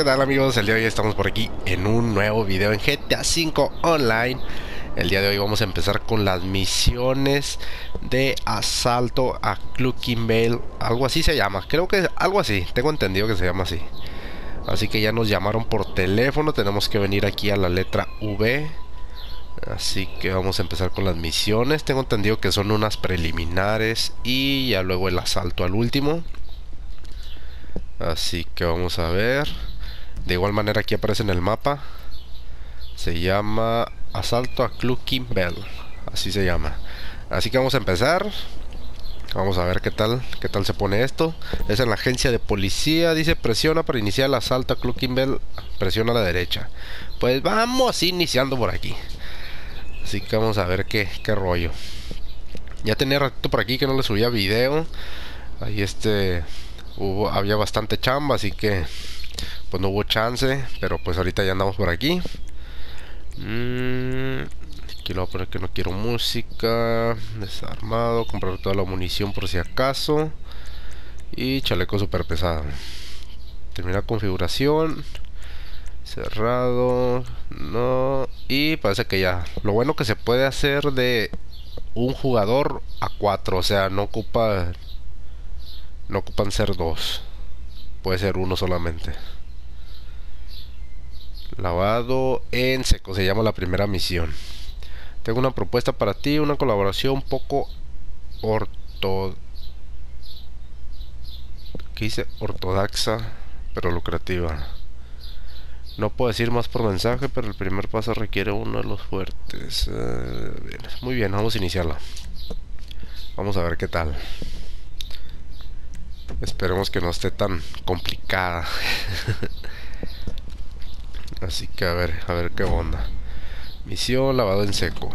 ¿qué tal amigos? El día de hoy estamos por aquí en un nuevo video en GTA V Online. El día de hoy vamos a empezar con las misiones de asalto a Clucking Vale Algo así se llama, creo que algo así, tengo entendido que se llama así. Así que ya nos llamaron por teléfono, tenemos que venir aquí a la letra V. Así que vamos a empezar con las misiones. Tengo entendido que son unas preliminares y ya luego el asalto al último. Así que vamos a ver. De igual manera aquí aparece en el mapa. Se llama Asalto a Clucking Bell. Así se llama. Así que vamos a empezar. Vamos a ver qué tal, qué tal se pone esto. Es en la agencia de policía. Dice presiona para iniciar el asalto a Clucking Bell. Presiona a la derecha. Pues vamos iniciando por aquí. Así que vamos a ver qué, qué rollo. Ya tenía ratito por aquí que no le subía video. Ahí este hubo, había bastante chamba, así que pues no hubo chance, pero pues ahorita ya andamos por aquí. Mm, aquí lo voy a poner que no quiero música, desarmado, comprar toda la munición por si acaso y chaleco super pesado. Terminar configuración, cerrado, no y parece que ya. Lo bueno que se puede hacer de un jugador a cuatro, o sea, no ocupa no ocupan ser dos. Puede ser uno solamente. Lavado en seco. Se llama la primera misión. Tengo una propuesta para ti. Una colaboración poco orto... Ortodoxa, pero lucrativa. No puedo decir más por mensaje, pero el primer paso requiere uno de los fuertes. Muy bien, vamos a iniciarla. Vamos a ver qué tal. Esperemos que no esté tan complicada. Así que a ver, a ver qué onda. Misión lavado en seco.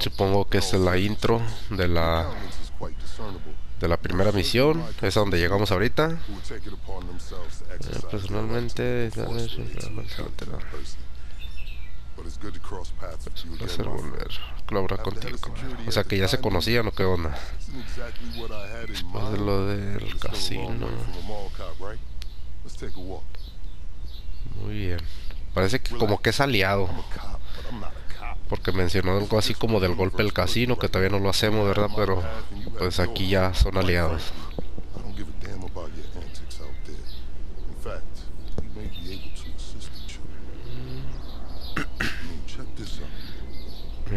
Supongo que es la intro de la de la primera misión, es a donde llegamos ahorita. Eh, personalmente, hacer volver colaborar contigo. O sea que ya se conocían o qué onda. Después de lo del casino. Muy bien. Parece que como que es aliado. Porque mencionó algo así como del golpe del casino, que todavía no lo hacemos, ¿verdad? Pero pues aquí ya son aliados.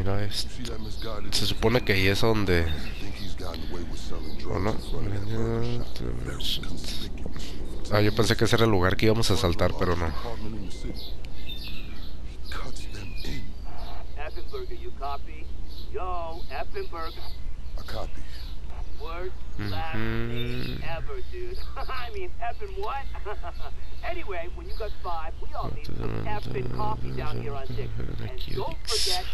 Mira esto. Se supone que ahí es donde... ¿O no? Ah, yo pensé que ese era el lugar que íbamos a saltar, pero no. When you got five, we all need some effing coffee down here on deck. And don't forget,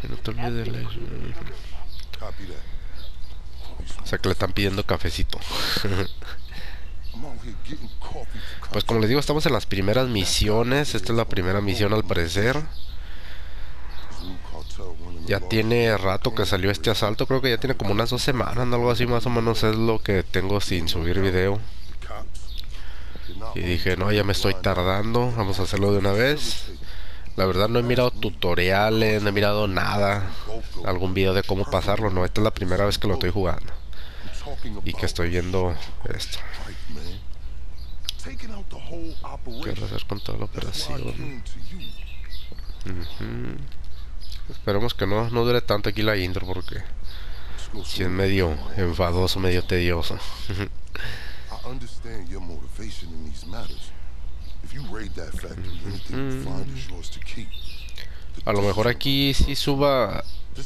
o sea que le están pidiendo cafecito. pues como les digo, estamos en las primeras misiones. Esta es la primera misión al parecer. Ya tiene rato que salió este asalto. Creo que ya tiene como unas dos semanas, algo así más o menos es lo que tengo sin subir video. Y dije, no, ya me estoy tardando, vamos a hacerlo de una vez. La verdad no he mirado tutoriales, no he mirado nada, algún video de cómo pasarlo, no, esta es la primera vez que lo estoy jugando. Y que estoy viendo esto. ¿Qué hacer con toda la operación? Esperemos que no, no dure tanto aquí la intro porque si es medio enfadoso, medio tedioso. understand your motivation in these matters. If you raid that factory, anything you find is yours to keep. A lo mejor aquí sí suba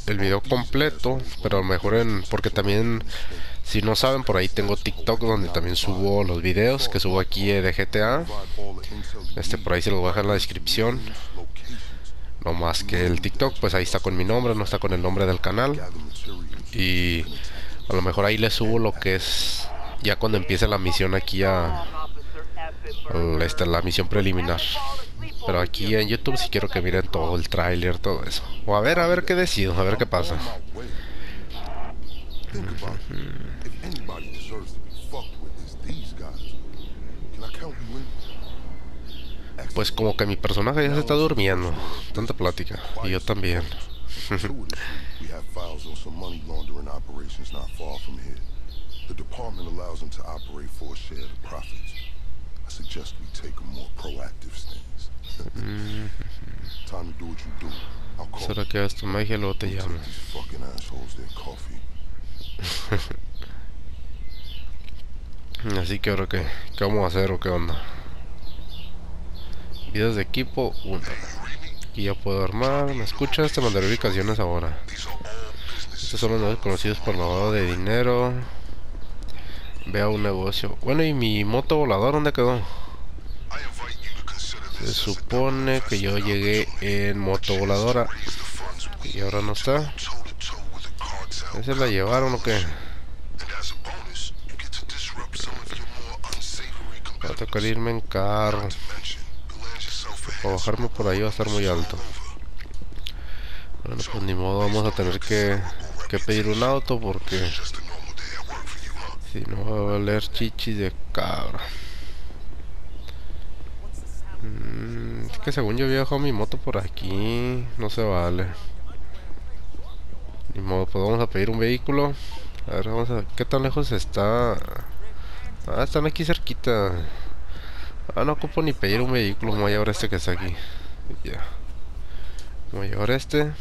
el video completo, pero a lo mejor en porque también si no saben por ahí tengo TikTok donde también subo los videos que subo aquí de GTA. Este por ahí se los voy a dejar en la descripción. No más que el TikTok, pues ahí está con mi nombre, no está con el nombre del canal. Y a lo mejor ahí le subo lo que es ya cuando empiece la misión aquí a, esta, la misión preliminar. Pero aquí en YouTube si quiero que miren todo el tráiler todo eso. O a ver a ver qué decido a ver qué pasa Pues como que mi personaje ya se está durmiendo. Tanta plática. Y yo también. Fortuitously, we have files on some money laundering operations not far from here. The department allows them to operate for a share of the profits. I suggest we take a more proactive stance. Time to do what you do. I'll call Será que luego te llamo. these fucking assholes their coffee. Así que ahora qué, qué vamos a hacer o qué onda. Vidas de equipo 1. Aquí ya puedo armar. ¿Me escuchas? Te mandaré ubicaciones ahora. Estos son los conocidos por lavado de dinero. Vea un negocio. Bueno, ¿y mi moto volador dónde quedó? Se supone que yo llegué en moto voladora. Y ahora no está. ¿Ese la llevaron o qué? Va a tocar irme en carro. Not to mention, you'll land bajarme por ahí va a estar muy alto. Bueno, pues ni modo, vamos a tener que, que pedir un auto porque si no va a valer chichi de cabra. Mm, es que según yo había mi moto por aquí, no se vale. Ni modo, pues vamos a pedir un vehículo. A ver, vamos a ver qué tan lejos está. Ah, están aquí cerquita. Ah, no ocupo ni pedir un vehículo, me voy a este que está aquí. Ya. Voy a llevar este.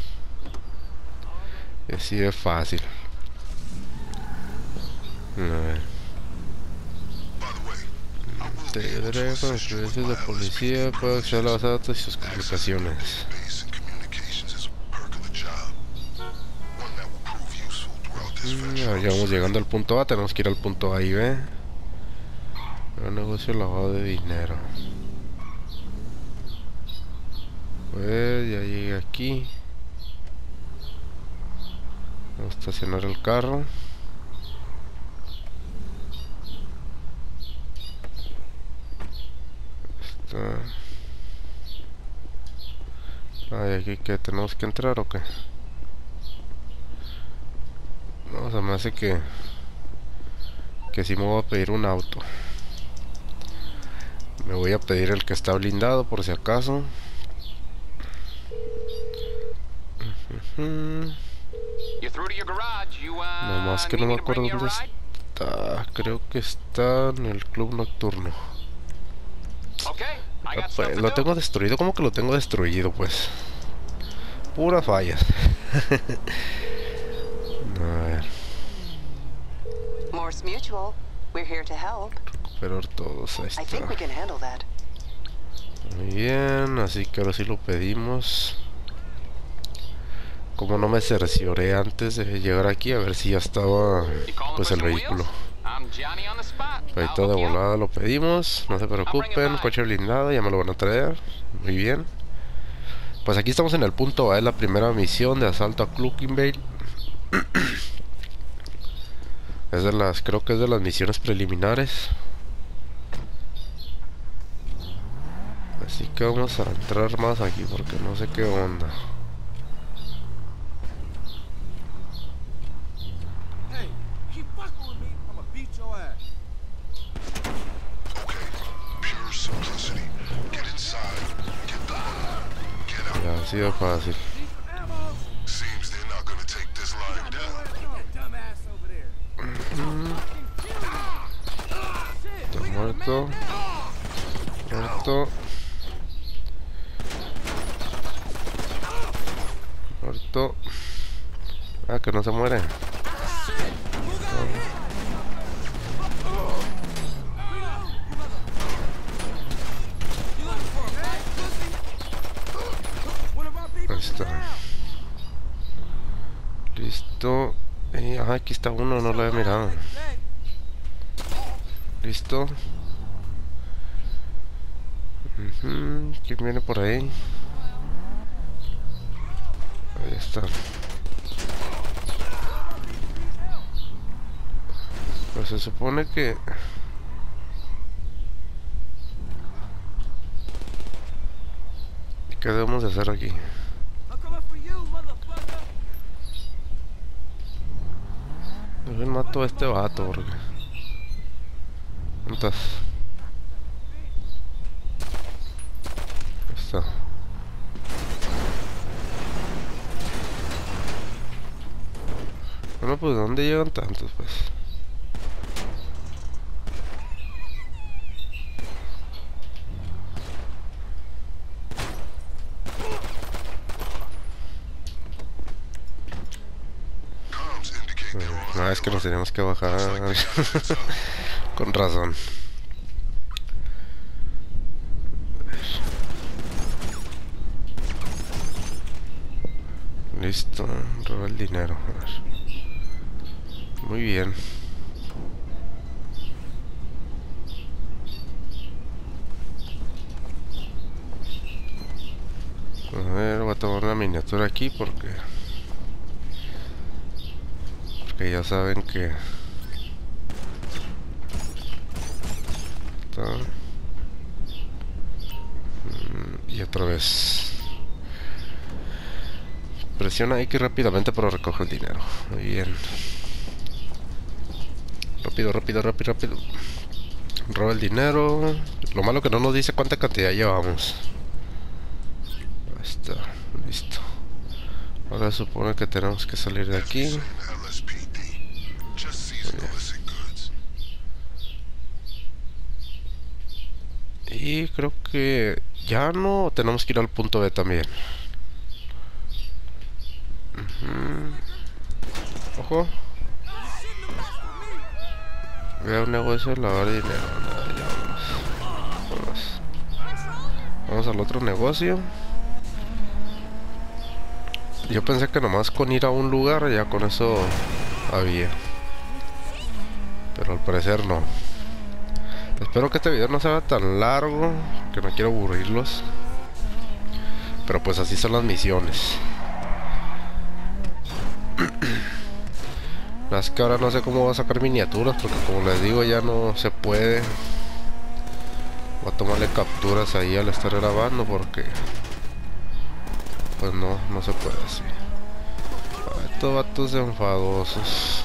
Y así de fácil. A ver. Te ayudaré con de policía para acceder a los datos y sus comunicaciones. Mm, ya vamos llegando al punto A, tenemos que ir al punto A y B. Un negocio lavado de dinero. Pues ya llegué aquí. Vamos a estacionar el carro. Está. Ay, aquí que tenemos que entrar o qué? No, se me hace que que si me voy a pedir un auto. Me voy a pedir el que está blindado por si acaso. Uh, Nomás que no me acuerdo dónde está. Creo que está en el club nocturno. Ah, pues, lo tengo destruido. ¿Cómo que lo tengo destruido? Pues. Puras fallas. a ver. Morse Mutual. We're here to help. Recuperar todos. Ahí está. Muy bien, así que ahora sí lo pedimos. Como no me cercioré antes de llegar aquí, a ver si ya estaba pues el vehículo. Ahí todo de volada lo pedimos, no se preocupen, coche blindado, ya me lo van a traer. Muy bien. Pues aquí estamos en el punto A, es la primera misión de asalto a Cluckinvale. Es de las, creo que es de las misiones preliminares. Así que vamos a entrar más aquí porque no sé qué onda. Hey, keep fucking no se muere. Listo. Eh, ajá, aquí está uno, no lo había mirado. Listo. Ujú, ¿Quién viene por ahí? Ahí está. Pues se supone que... ¿Qué debemos de hacer aquí? Motherfucker. mato a este vato porque... Entonces... Está. Bueno, pues ¿dónde llegan tantos, pues? No, es que nos teníamos que bajar. Con razón. Listo, roba el dinero. A ver. Muy bien. A ver, voy a tomar una miniatura aquí porque... Porque ya saben que... Mm, Y otra vez. Presiona X rápidamente para recoger el dinero. Muy bien. Rápido, rápido, rápido, rápido. Roba el dinero. Lo malo que no nos dice cuánta cantidad llevamos. Ahí está. Listo. Ahora supone que tenemos que salir de aquí. Y creo que ya no tenemos que ir al punto B también. Ujú. Ojo. Veo un negocio de lavar dinero. Ya. Vamos. Vamos al otro negocio. Yo pensé que nomás con ir a un lugar ya con eso había. Pero al parecer no. Espero que este video no sea tan largo, que no quiero aburrirlos. Pero pues así son las misiones. Es que ahora no sé cómo voy a sacar miniaturas, porque como les digo ya no se puede. Voy a tomarle capturas ahí al estar grabando porque... Pues no, no se puede así. Estos vatos enfadosos.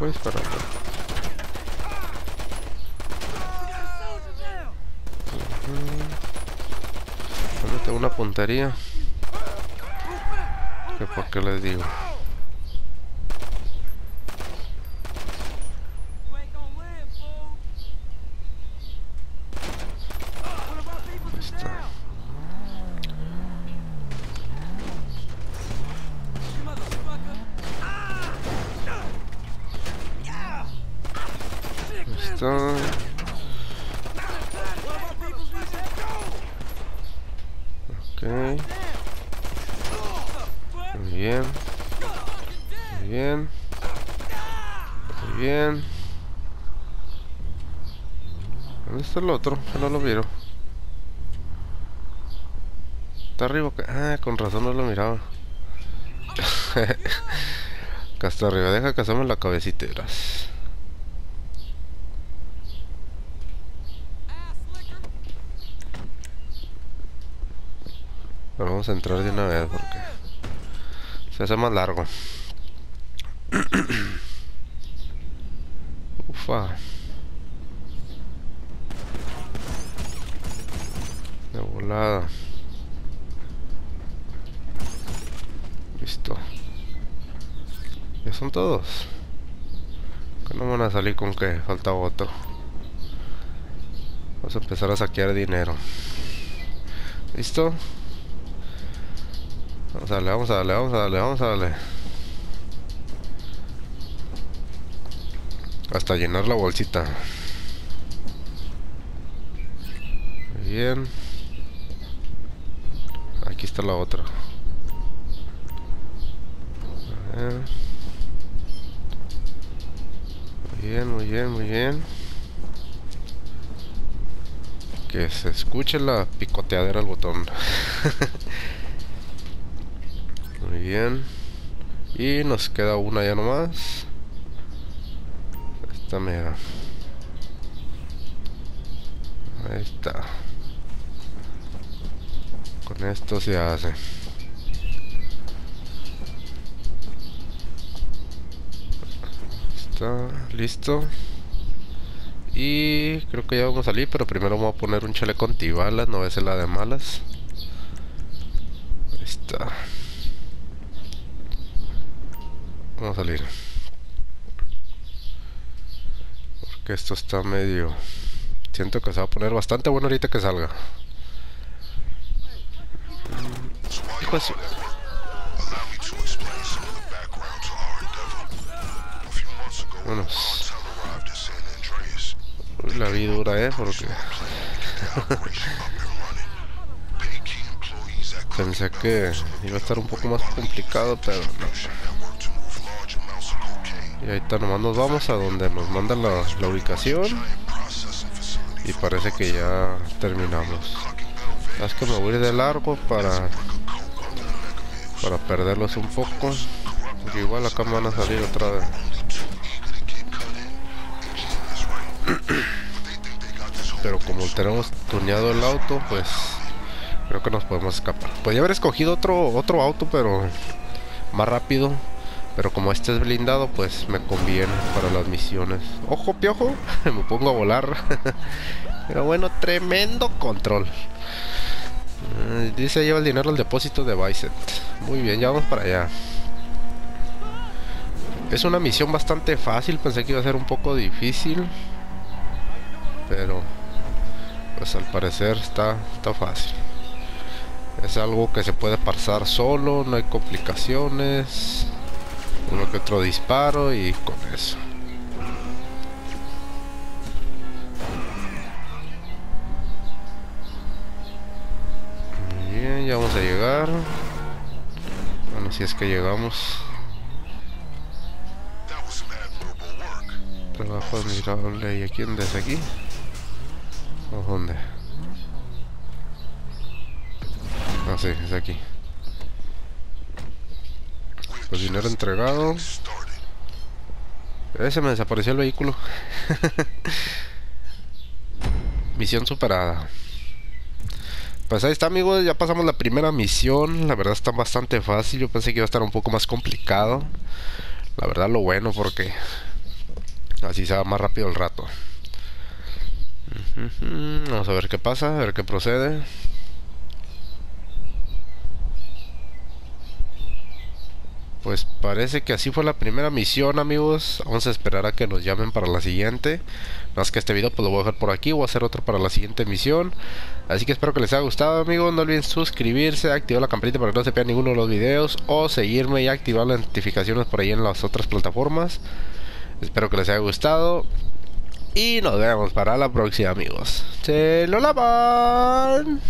¿Por qué no puedo disparar? ¿Dónde tengo una puntería? ¿Qué por qué les digo? You ain't gonna live, fool. What about people Ahí está. You motherfucker. Ok. Muy bien. Muy bien. Muy bien. ¿Dónde está el otro? No lo miro. Está arriba. Ah, con razón no lo miraba. Acá arriba. Deja que la cabecita. Pero vamos a entrar de una vez porque se hace más largo. Ufa. De volada. Listo. Ya son todos. Que no van a salir con que falta otro. Vamos a empezar a saquear dinero. ¿Listo? Vamos a darle, vamos a darle, vamos a darle, vamos a darle. Hasta llenar la bolsita. Bien. Aquí está la otra. Muy bien, muy bien, muy bien. que se escuche la picoteadera del botón. Bien. Y nos queda una ya nomás. Esta mera. Ahí está. Con esto se hace. Está listo. Y creo que ya vamos a salir, pero primero vamos a poner un chaleco antibalas, no es la de malas. Ahí está. Vamos a salir. Porque esto está medio... Siento que se va a poner bastante bueno ahorita que salga. Hijo de su- Vámonos. La vi dura, eh, porque pensé que iba a estar un poco más complicado, pero no. Y ahorita nomás nos vamos a donde nos manda la, ubicación y parece que ya terminamos. Es que me voy de largo para para perderlos un poco. Porque igual acá me van a salir otra vez. Pero como tenemos tuneado el auto, pues creo que nos podemos escapar. Podría haber escogido otro otro auto, pero más rápido. Pero como este es blindado, pues me conviene para las misiones. Ojo, piojo, me pongo a volar. Pero bueno, tremendo control. Eh, dice lleva el dinero al depósito de Vicent. Muy bien, ya vamos para allá. Es una misión bastante fácil, pensé que iba a ser un poco difícil. Pero pues al parecer está, está fácil. Es algo que se puede pasar solo, no hay complicaciones. Uno que otro disparo y con eso. Muy bien, ya vamos a llegar. Bueno, si es que llegamos. Trabajo admirable. ¿Y aquí dónde es aquí? ¿O dónde? Ah, sí, es aquí. Dinero entregado. Started. Ese me desapareció el vehículo. misión superada. Pues ahí está amigos, ya pasamos la primera misión. La verdad está bastante fácil. Yo pensé que iba a estar un poco más complicado. La verdad lo bueno porque así se va más rápido el rato. Vamos a ver qué pasa, a ver qué procede. Pues parece que así fue la primera misión, amigos. Vamos a esperar a que nos llamen para la siguiente. Más que este video, pues lo voy a dejar por aquí. Voy a hacer otro para la siguiente misión. Así que espero que les haya gustado, amigos. No olviden suscribirse, activar la campanita para que no se pierdan ninguno de los videos. O seguirme y activar las notificaciones por ahí en las otras plataformas. Espero que les haya gustado. Y nos vemos para la próxima, amigos. Se lo lavan.